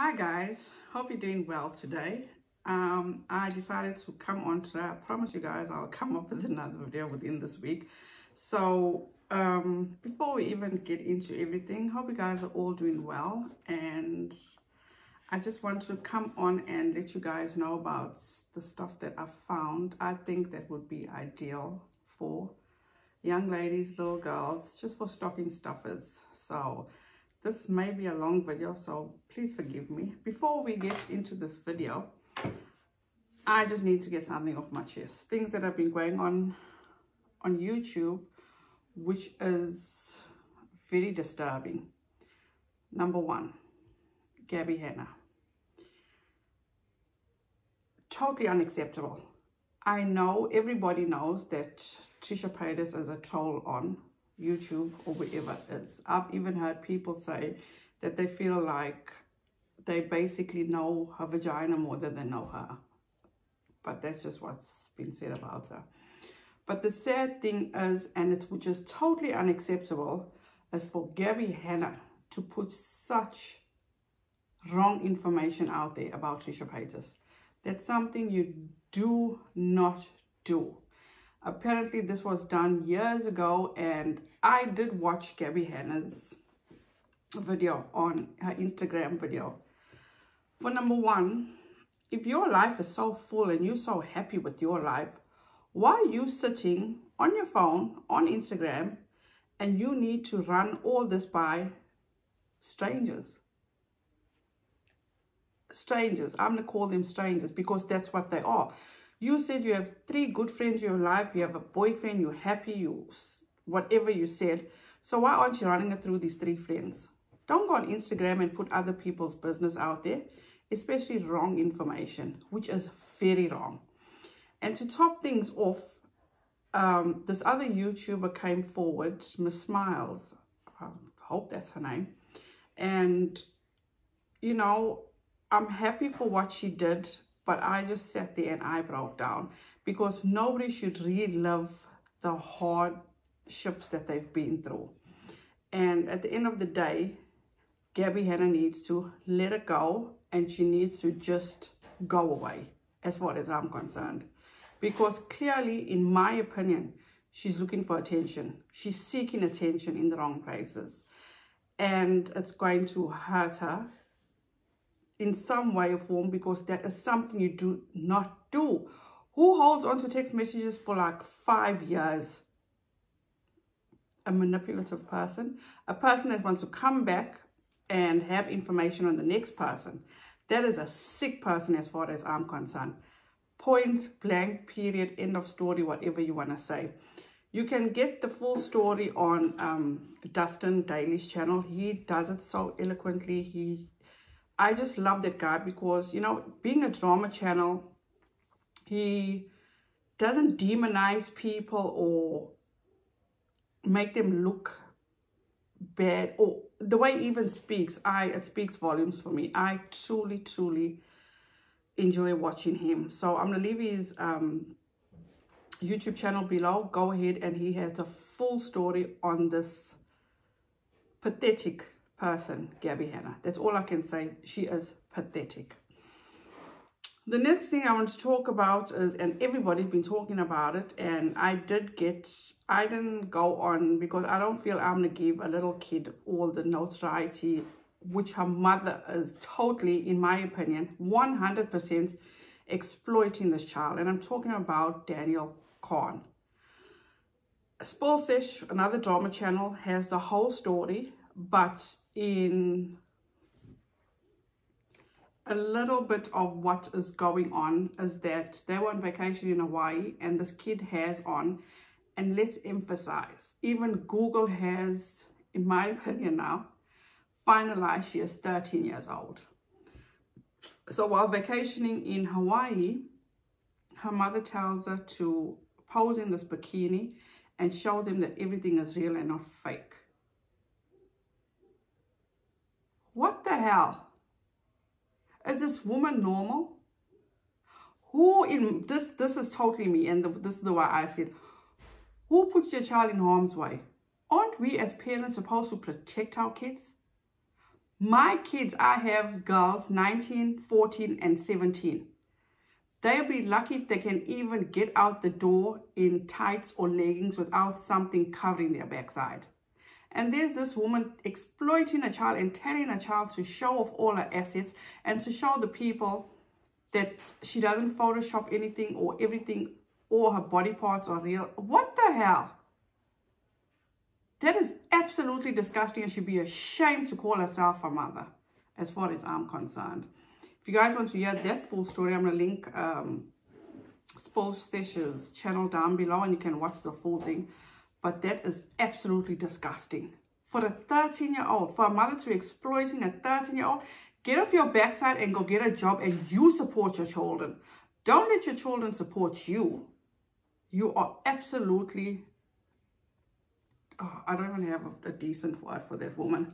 Hi guys, hope you're doing well today. Um, I decided to come on today. I promise you guys I'll come up with another video within this week. So um, before we even get into everything, hope you guys are all doing well. And I just want to come on and let you guys know about the stuff that I found. I think that would be ideal for young ladies, little girls, just for stocking stuffers. So this may be a long video, so please forgive me. Before we get into this video, I just need to get something off my chest. Things that have been going on on YouTube, which is very disturbing. Number one, Gabbie Hanna. Totally unacceptable. I know everybody knows that Trisha Paytas is a troll on YouTube or wherever it is. I've even heard people say that they feel like they basically know her vagina more than they know her. But that's just what's been said about her. But the sad thing is, and it's just totally unacceptable, is for Gabbie Hanna to put such wrong information out there about Trisha Paytas. That's something you do not do. Apparently this was done years ago and I did watch Gabbie Hanna's video on her Instagram video. For number one, if your life is so full and you're so happy with your life, why are you sitting on your phone on Instagram and you need to run all this by strangers? Strangers. I'm going to call them strangers because that's what they are. You said you have three good friends in your life. You have a boyfriend. You're happy. You whatever you said. So why aren't you running it through these three friends? Don't go on Instagram and put other people's business out there, especially wrong information, which is very wrong. And to top things off, um, this other YouTuber came forward, Miss Smiles. I hope that's her name. And, you know, I'm happy for what she did but I just sat there and I broke down because nobody should relive the hardships that they've been through. And at the end of the day, Gabbie Hanna needs to let it go and she needs to just go away as far as I'm concerned. Because clearly, in my opinion, she's looking for attention. She's seeking attention in the wrong places. And it's going to hurt her in some way or form because that is something you do not do. Who holds on to text messages for like five years? A manipulative person, a person that wants to come back and have information on the next person. That is a sick person as far as I'm concerned. Point blank, period, end of story, whatever you want to say. You can get the full story on um, Dustin Dailey's channel. He does it so eloquently. He I just love that guy because, you know, being a drama channel, he doesn't demonize people or make them look bad or the way even speaks i it speaks volumes for me i truly truly enjoy watching him so i'm gonna leave his um youtube channel below go ahead and he has a full story on this pathetic person, Gabbie Hanna. That's all I can say. She is pathetic. The next thing I want to talk about is, and everybody's been talking about it, and I did get, I didn't go on because I don't feel I'm going to give a little kid all the notoriety which her mother is totally, in my opinion, 100% exploiting this child. And I'm talking about Danielle Cohn. Spilsesh, another drama channel, has the whole story, but in a little bit of what is going on is that they were on vacation in Hawaii and this kid has on and let's emphasize even Google has in my opinion now finalized she is 13 years old so while vacationing in Hawaii her mother tells her to pose in this bikini and show them that everything is real and not fake What the hell? Is this woman normal? Who in this this is totally me and the, this is the way I see it. Who puts your child in harm's way? Aren't we as parents supposed to protect our kids? My kids, I have girls 19, 14, and 17. They'll be lucky if they can even get out the door in tights or leggings without something covering their backside. And there's this woman exploiting a child and telling a child to show off all her assets and to show the people that she doesn't Photoshop anything or everything or her body parts are real. What the hell? That is absolutely disgusting and should be ashamed to call herself a mother, as far as I'm concerned. If you guys want to hear that full story, I'm going to link um, Stish's channel down below and you can watch the full thing. But that is absolutely disgusting. For a 13-year-old, for a mother to exploiting a 13-year-old, get off your backside and go get a job and you support your children. Don't let your children support you. You are absolutely oh, I don't even have a, a decent word for that woman.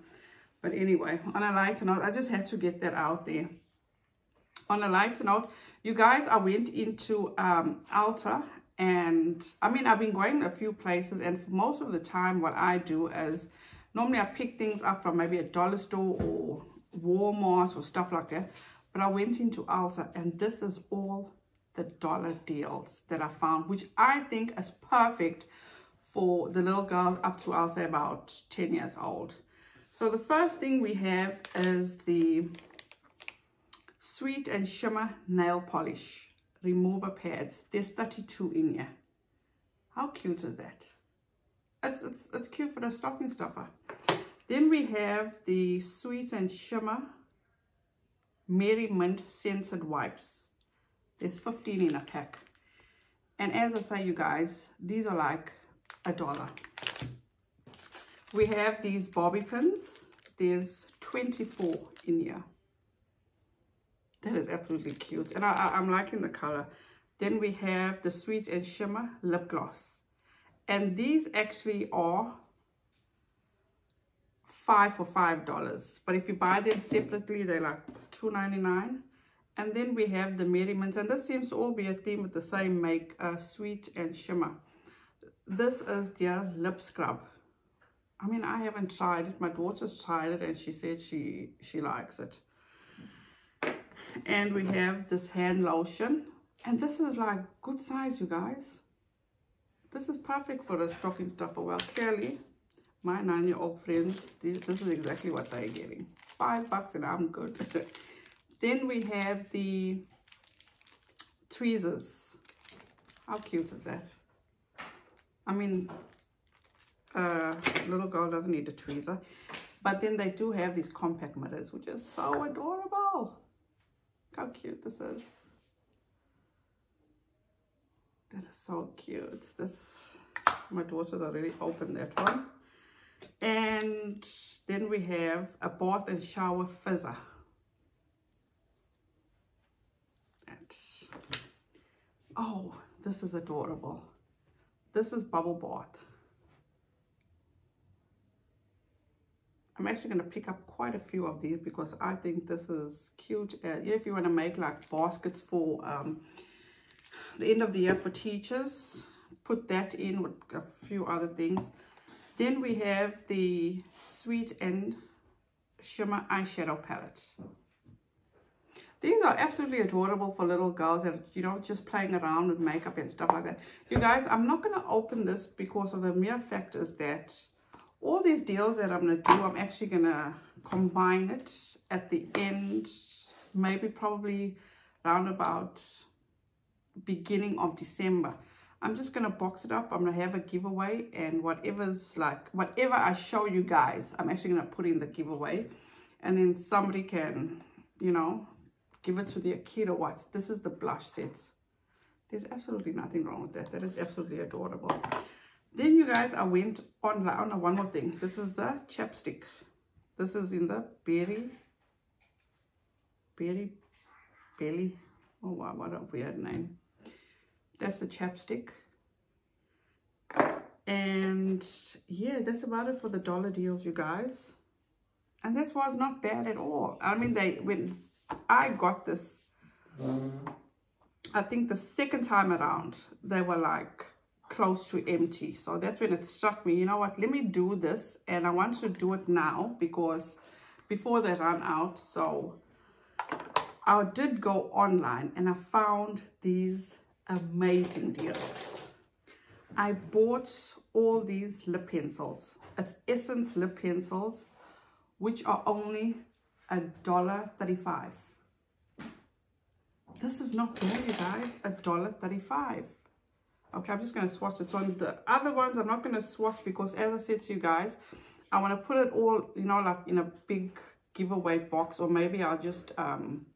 But anyway, on a lighter note, I just had to get that out there. On a lighter note, you guys, I went into um, Ulta and I mean, I've been going a few places and for most of the time what I do is normally I pick things up from maybe a dollar store or Walmart or stuff like that. But I went into Ulta and this is all the dollar deals that I found, which I think is perfect for the little girls up to, I'll say, about 10 years old. So the first thing we have is the Sweet and Shimmer Nail Polish Remover Pads. There's 32 in here. How cute is that? It's, it's, it's cute for the stocking stuffer. Then we have the Sweet and Shimmer Mary Mint Scented Wipes. There's 15 in a pack. And as I say, you guys, these are like a dollar. We have these bobby pins. There's 24 in here. That is absolutely cute. And I, am liking the color. Then we have the Sweet and Shimmer Lip Gloss. And these actually are five for five dollars but if you buy them separately they're like two ninety nine. and then we have the merriments and this seems to all be a theme with the same make uh, sweet and shimmer this is their lip scrub i mean i haven't tried it my daughter's tried it and she said she she likes it and we have this hand lotion. And this is like good size you guys. This is perfect for a stocking stuffer. Well clearly my nine-year-old friends this, this is exactly what they're getting. Five bucks and i'm good. Then we have the tweezers. How cute is that? I mean, uh, little girl doesn't need a tweezer. But then they do have these compact mirrors, which is so adorable. How cute this is. That is so cute. This, my daughter's already opened that one. And then we have a bath and shower fizzer. And, oh, this is adorable. This is Bubble Bath. I'm actually going to pick up quite a few of these because I think this is cute. Uh, if you want to make like baskets for um, the end of the year for teachers, put that in with a few other things. Then we have the Sweet and Shimmer Eyeshadow Palette. These are absolutely adorable for little girls that, you know, just playing around with makeup and stuff like that. You guys, I'm not going to open this because of the mere fact is that all these deals that I'm going to do, I'm actually going to combine it at the end, maybe probably around about beginning of December. I'm just going to box it up. I'm going to have a giveaway and whatever's like, whatever I show you guys, I'm actually going to put in the giveaway. And then somebody can, you know, give it to their kid or what. This is the blush sets. There's absolutely nothing wrong with that. That is absolutely adorable. Then you guys, I went on, on oh, one more thing. This is the chapstick. This is in the berry, berry, belly. Oh wow, what a weird name. That's the chapstick. And yeah, that's about it for the dollar deals, you guys. And that was not bad at all. I mean, they when I got this, mm. I think the second time around, they were like close to empty. So that's when it struck me, you know what, let me do this. And I want to do it now because before they run out. So I did go online and I found these amazing deals. I bought all these lip pencils. It's Essence lip pencils, which are only a dollar thirty-five. This is not bad, you guys. A dollar thirty-five. Okay, I'm just going to swatch this one. The other ones, I'm not going to swatch because, as I said to you guys, I want to put it all, you know, like in a big giveaway box, or maybe I'll just um,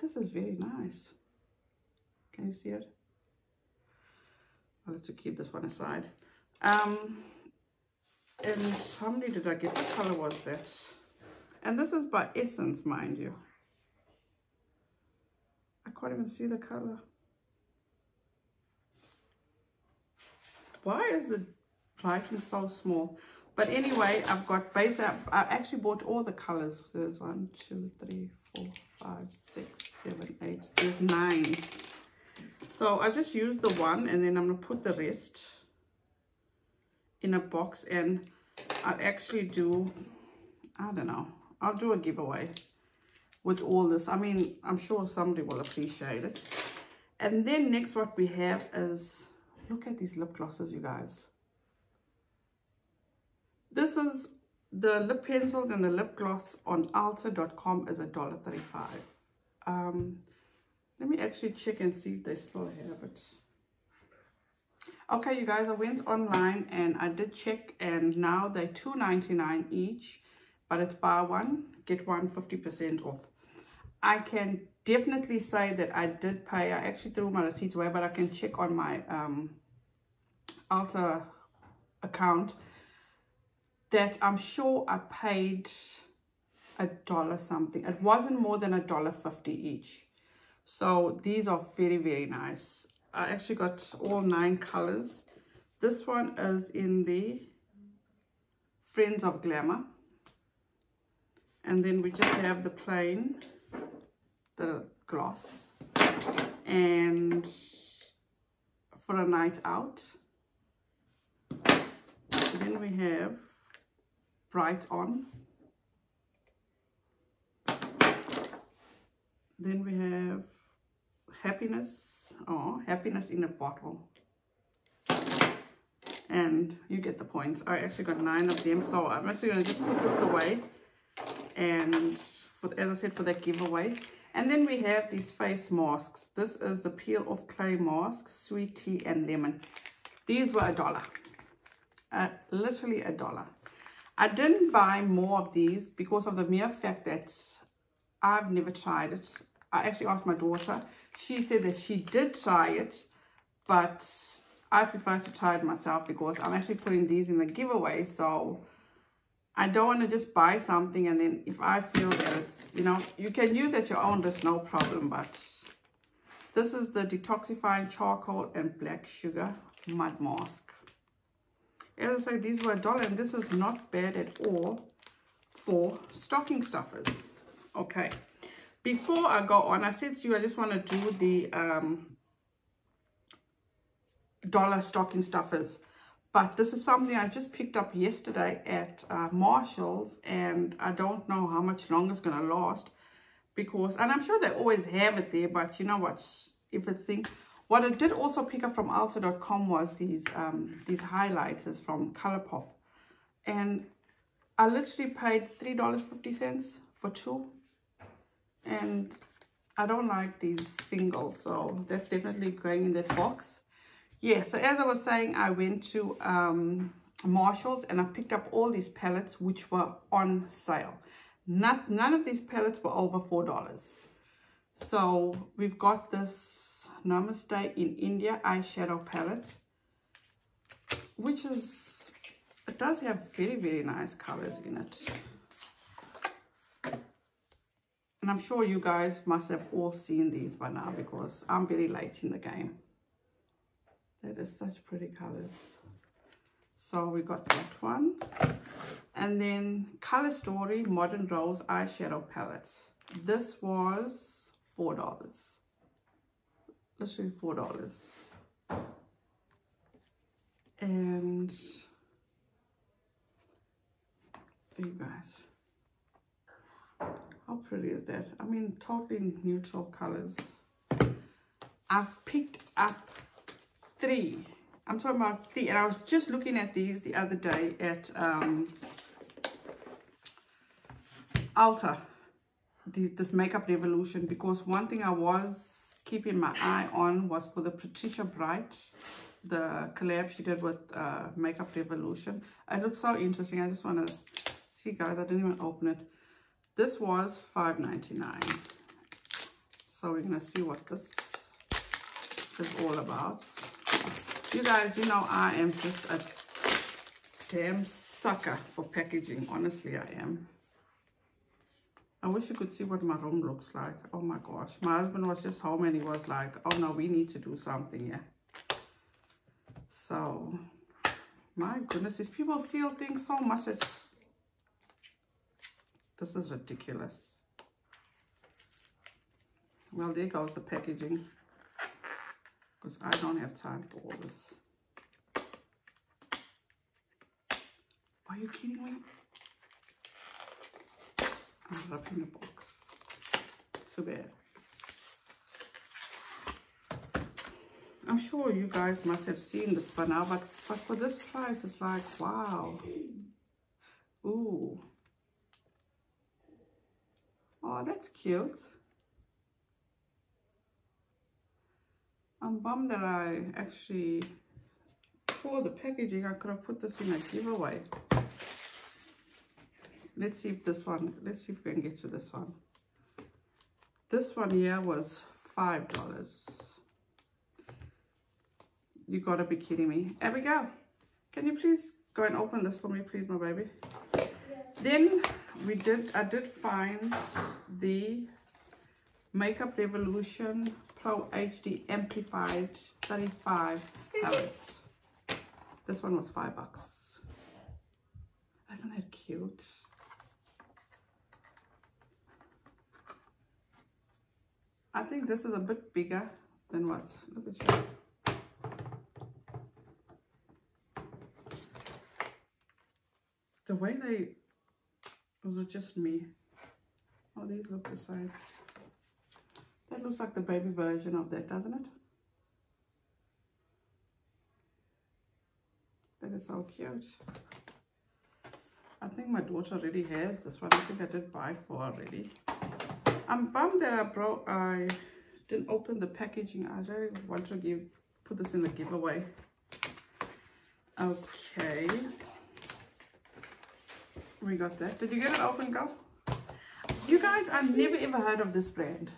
this is very nice. Can you see it? I'll have to keep this one aside. Um, and how many did I get? What color was that? And this is by Essence, mind you. I can't even see the color. Why is the writing so small? But anyway, I've got base. I actually bought all the colors. There's one, two, three, four, five, six, seven, eight, there's nine. So I just use the one and then I'm gonna put the rest in a box and I'll actually do, I don't know, I'll do a giveaway with all this. I mean, I'm sure somebody will appreciate it. And then next what we have is, look at these lip glosses, you guys. This is the lip pencils and the lip gloss on Ulta.com is a dollar thirty-five. Um, let me actually check and see if they still have it. Okay, you guys, I went online and I did check and now they're two ninety nine each, but it's buy one, get one 50% off. I can definitely say that I did pay, I actually threw my receipts away, but I can check on my um, Ulta account that I'm sure I paid a dollar something. It wasn't more than a dollar fifty each. So these are very, very nice. I actually got all nine colors. This one is in the Friends of Glamour. And then we just have the plain, the gloss. And for a night out. Then we have Bright On. Then we have happiness, oh, happiness in a bottle. And you get the points. I actually got nine of them, so I'm actually going to just put this away. And for, as I said, for that giveaway. And then we have these face masks. This is the Peel of Clay Mask, Sweet Tea and Lemon. These were a dollar. Uh, literally a dollar. I didn't buy more of these because of the mere fact that I've never tried it. I actually asked my daughter. She said that she did try it, but I prefer to try it myself because I'm actually putting these in the giveaway. So I don't want to just buy something and then if I feel that it's, you know, you can use at your own, there's no problem. But this is the detoxifying charcoal and black sugar mud mask. As I say, these were a dollar and this is not bad at all for stocking stuffers. Okay before I go on, I said to you, I just want to do the um, dollar stocking stuffers. But this is something I just picked up yesterday at uh, Marshall's and I don't know how much longer it's going to last because, and I'm sure they always have it there, but you know what, if it's thing, what I did also pick up from Ulta.com was these, um, these highlighters from Colourpop. And I literally paid $3.50 for two. And I don't like these singles so that's definitely going in that box. Yeah so as I was saying I went to um, Marshalls and I picked up all these palettes which were on sale. Not, none of these palettes were over four dollars. So we've got this Namaste in India eyeshadow palette which is it does have very very nice colors in it and I'm sure you guys must have all seen these by now because I'm very late in the game. That is such pretty colors. So we got that one. And then Color Story Modern Rose Eyeshadow Palettes. This was $4. Literally $4. And you guys. How pretty is that? I mean, totally neutral colors. I've picked up three. I'm talking about three. And I was just looking at these the other day at um. The, this Makeup Revolution. Because one thing I was keeping my eye on was for the Patricia Bright. The collab she did with uh, Makeup Revolution. It looks so interesting. I just want to see guys. I didn't even open it. This was $5.99. So we're going to see what this is all about. You guys, you know I am just a damn sucker for packaging. Honestly, I am. I wish you could see what my room looks like. Oh my gosh. My husband was just home and he was like, oh no, we need to do something yeah. So, my goodness, these people seal things so much. It's this is ridiculous. Well, there goes the packaging. Because I don't have time for all this. Are you kidding me? I'm wrapping the box. Too bad. I'm sure you guys must have seen this by now, but, but for this price, it's like, wow. Ooh. Oh, that's cute. I'm bummed that I actually tore the packaging. I could have put this in a giveaway. Let's see if this one, let's see if we can get to this one. This one here was $5. You gotta be kidding me. Abigail, can you please go and open this for me, please, my baby? Yes. Then we did I did find the Makeup Revolution Pro HD Amplified 35 palettes. This one was five bucks. Isn't that cute? I think this is a bit bigger than what? Look at you. The way they was it just me? Oh, these look the same. That looks like the baby version of that, doesn't it? That is so cute. I think my daughter already has this one. I think I did buy four already. I'm bummed that I broke, I didn't open the packaging. I really want to give, put this in the giveaway. Okay we got that. Did you get it open, go? You guys, I've never ever heard of this brand.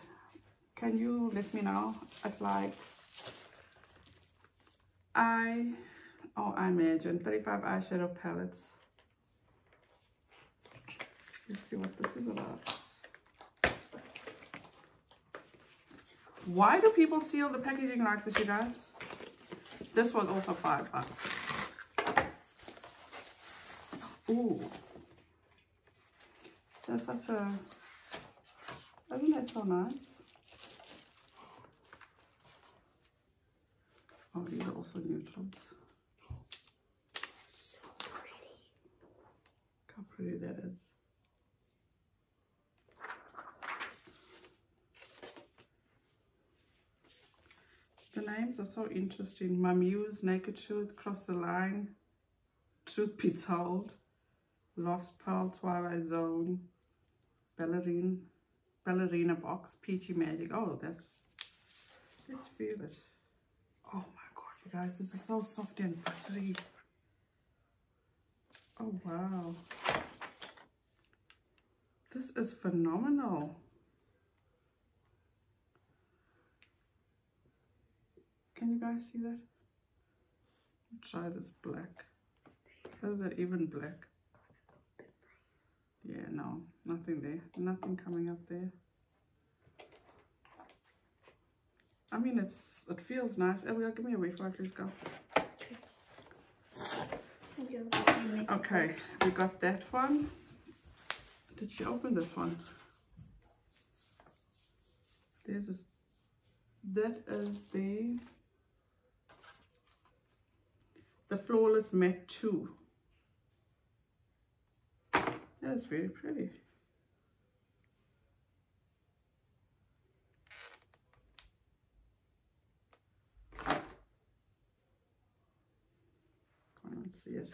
Can you let me know? It's like, I, oh, I imagine 35 eyeshadow palettes. Let's see what this is about. Why do people seal the packaging like this, you guys? This was also five bucks. Ooh. That's such a, isn't that so nice? Oh, these are also neutrals. So pretty. Look how pretty that is. The names are so interesting. My Muse, Naked Truth, Cross the Line, Truth Be Told, Lost Pearl, Twilight Zone, ballerina ballerina box peachy magic. Oh that's let's feel it oh my god you guys this is so soft and buttery. Oh wow. This is phenomenal can you guys see that? Try this black. Is that even black? Yeah no nothing there. Nothing coming up there. I mean it's it feels nice. Oh, Abigail give me a wafer please go. Okay we got that one. Did she open this one? There's this that is the the flawless matte 2 That is very pretty. See it.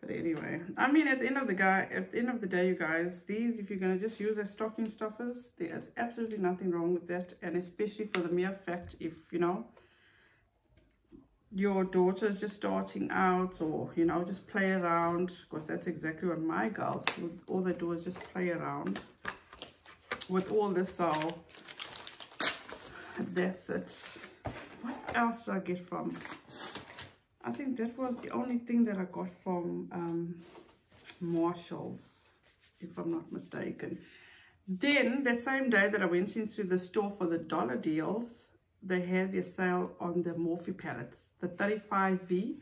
But anyway, I mean, at the end of the guy, at the end of the day, you guys, these, if you're going to just use as stocking stuffers, there's absolutely nothing wrong with that. And especially for the mere fact, if, you know, your daughter is just starting out or, you know, just play around, because that's exactly what my girls, all they do is just play around with all this. So that's it. What else do I get from I think that was the only thing that I got from um, Marshall's, if I'm not mistaken. Then, that same day that I went into the store for the dollar deals, they had their sale on the Morphe palettes, the 35V,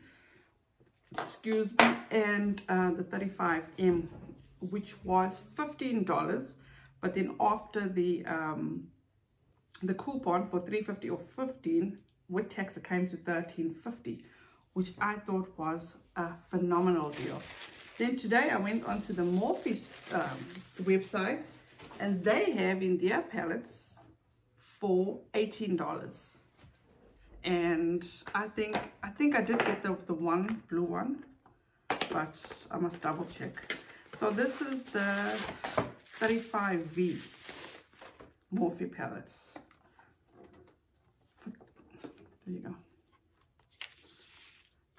excuse me, and uh, the 35M, which was $15. But then after the um, the coupon for 350 or 15 with tax, it came to 1350 which I thought was a phenomenal deal. Then today I went onto the Morphe um, website and they have in their palettes for $18. And I think I think I did get the, the one blue one, but I must double check. So this is the 35V Morphe palettes. There you go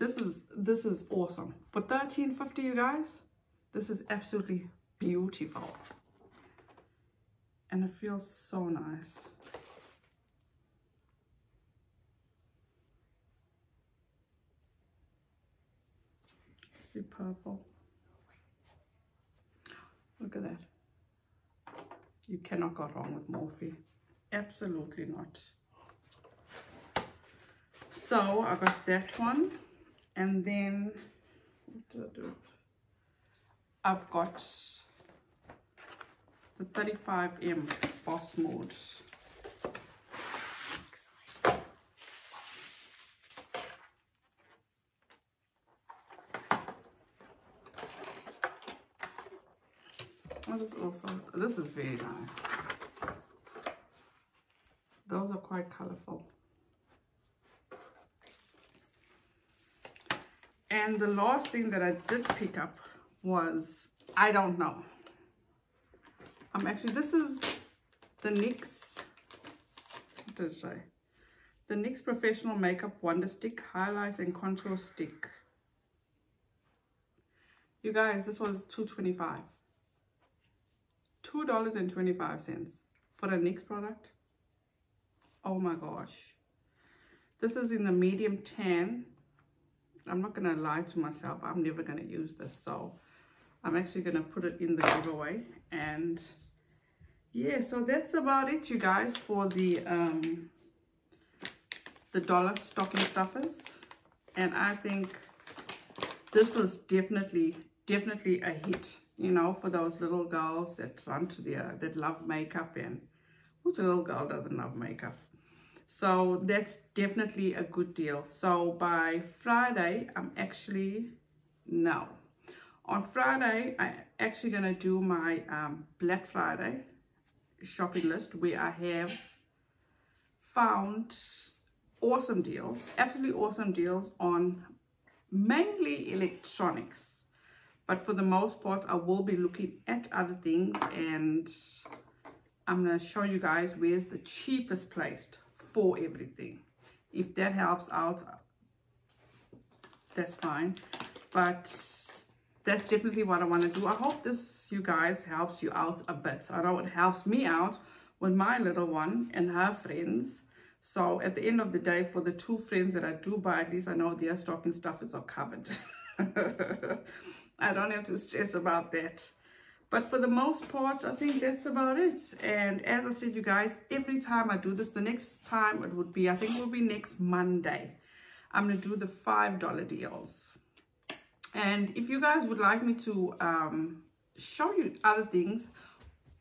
this is this is awesome for 13.50 you guys this is absolutely beautiful and it feels so nice see purple. Look at that. You cannot go wrong with Morphe. Absolutely not. So I got that one. And then I've got the 35M boss mode This is also, this is very nice. Those are quite colorful. And the last thing that I did pick up was, I don't know. I'm um, actually, this is the NYX, what did it say? The NYX Professional Makeup Wonder Stick Highlight and Contour Stick. You guys, this was $2.25. $2.25 for the NYX product. Oh my gosh. This is in the medium tan I'm not going to lie to myself. I'm never going to use this. So I'm actually going to put it in the giveaway. And yeah, so that's about it, you guys, for the, um, the dollar stocking stuffers. And I think this was definitely, definitely a hit, you know, for those little girls that run to their, that love makeup and which little girl doesn't love makeup? So that's definitely a good deal. So by Friday, I'm actually, no. On Friday, I'm actually going to do my um, Black Friday shopping list where I have found awesome deals, absolutely awesome deals on mainly electronics. But for the most part, I will be looking at other things and I'm going to show you guys where's the cheapest place for everything. If that helps out, that's fine. But that's definitely what I want to do. I hope this, you guys, helps you out a bit. I know it helps me out with my little one and her friends. So at the end of the day, for the two friends that I do buy, at least I know their stocking stuffers are covered. I don't have to stress about that. But for the most part, I think that's about it. And as I said, you guys, every time I do this, the next time it would be, I think it will be next Monday. I'm going to do the $5 deals. And if you guys would like me to um, show you other things,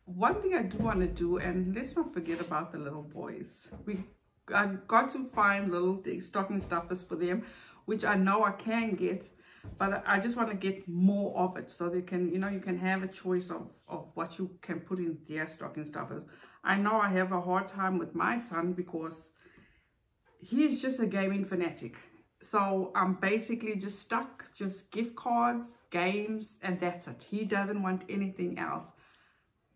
one thing I do want to do, and let's not forget about the little boys. We I got to find little stocking stuffers for them, which I know I can get but I just want to get more of it so they can, you know, you can have a choice of, of what you can put in their stocking stuffers. I know I have a hard time with my son because he's just a gaming fanatic. So I'm basically just stuck, just gift cards, games, and that's it. He doesn't want anything else.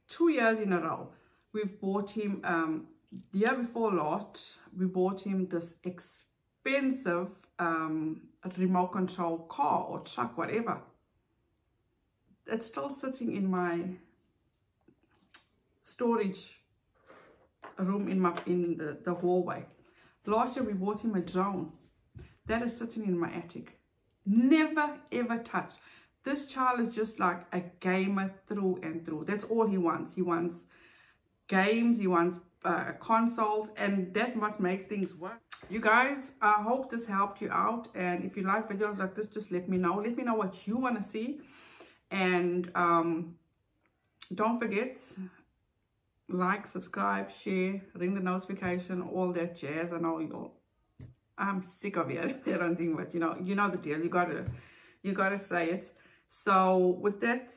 Two years in a row, we've bought him, um, the year before last, we bought him this expensive um, remote control car or truck, whatever. It's still sitting in my storage room in my in the, the hallway. Last year we bought him a drone. That is sitting in my attic. Never ever touched. This child is just like a gamer through and through. That's all he wants. He wants games, he wants uh, consoles, and that's what makes things work. You guys, I hope this helped you out. And if you like videos like this, just let me know. Let me know what you want to see. And um, don't forget, like, subscribe, share, ring the notification, all that jazz. I know you I'm sick of it. I don't think, but you know, you know the deal. You gotta, you gotta say it. So with that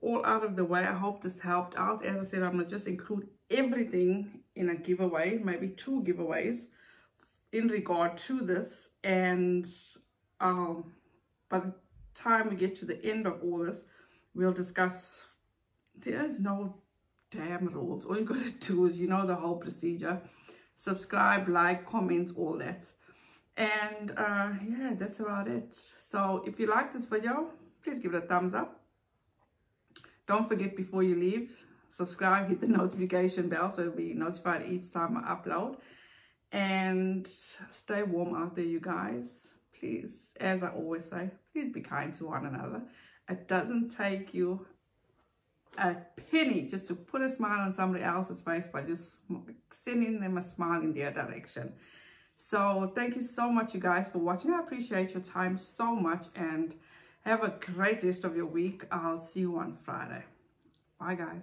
all out of the way, I hope this helped out. As I said, I'm gonna just include everything in a giveaway, maybe two giveaways in regard to this. And um, by the time we get to the end of all this, we'll discuss. There's no damn rules. All you gotta do is, you know, the whole procedure. Subscribe, like, comments, all that. And uh, yeah, that's about it. So if you like this video, please give it a thumbs up. Don't forget before you leave, subscribe, hit the notification bell so you'll be notified each time I upload. And stay warm out there, you guys. Please, as I always say, please be kind to one another. It doesn't take you a penny just to put a smile on somebody else's face by just sending them a smile in their direction. So thank you so much, you guys, for watching. I appreciate your time so much and have a great rest of your week. I'll see you on Friday. Bye, guys.